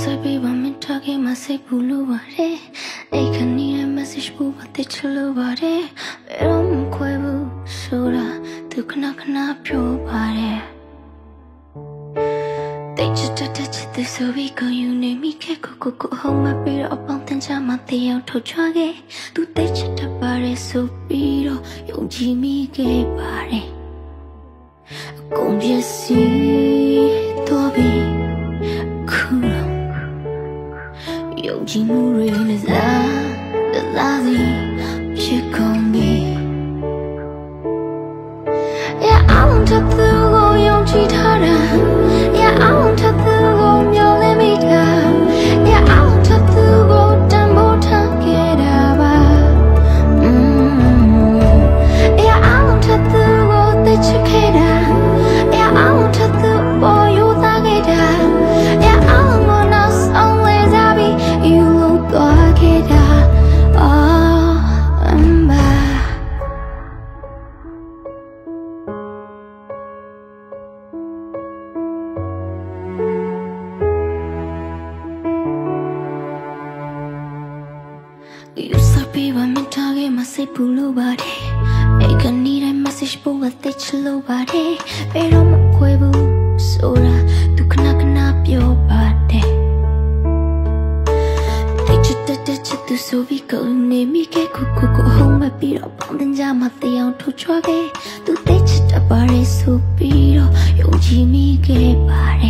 ဆက်ပြီးပါမင်းထားခဲ့မှစိတ်ဘူးလို့ပါတယ်အိတ်ခဏီရဲ့ message ဘူးပါတိတ်ချလို့ပါတယ်ဘယ်တော့မှခွဲဘူးဆိုတာသူခဏခဏပြောပါတယ်တိတ်ချတတချသူဆိုပြီးကိုယူနေမိခဲ့ကိုကိုကိုဟောင်းမပြီးတော့အပေါင်းတင်ချမှတရားထုတ်ချ ယုံကြည်မှုတွေနဲ့စားလာစီဖြစ်ကုန်ပြီ စိတ်ဘူးလို့ပါတယ်အိတ်ကနေတိုင်း message ပို့ဝတ်တဲ့ချလို့ပါတယ်ဘယ်တော့မှခွဲဘူးဆိုတာသူခဏခဏပြောပါတယ်တိတ်ချစ်တဲ့ချစ်သူဆိုပြီးကိုနေမိခဲ့ခုခုကိုဟောင်းမပြီးတော့ပေါင်းတင်ကြမှာတရားထုတ်ချွားခဲ့သူတိတ်ချစ်တပါတယ်ဆိုပြီးတော့ယုံကြည်မိခဲ့ပါတယ်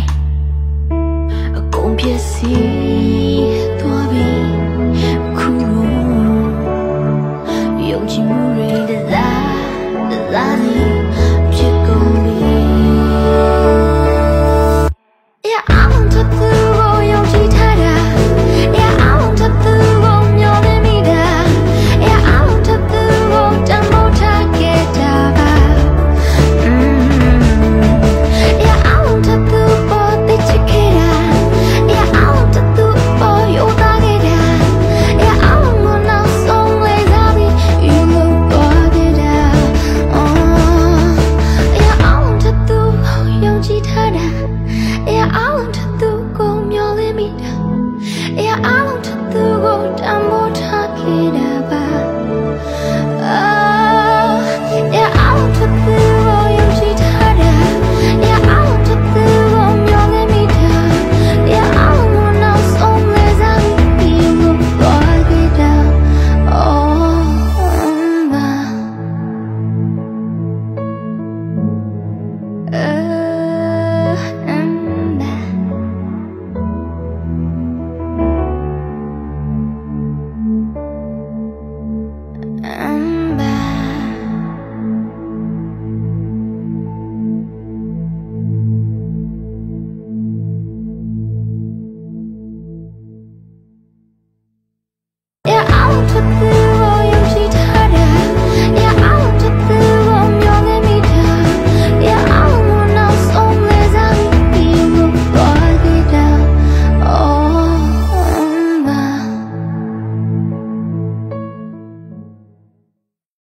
这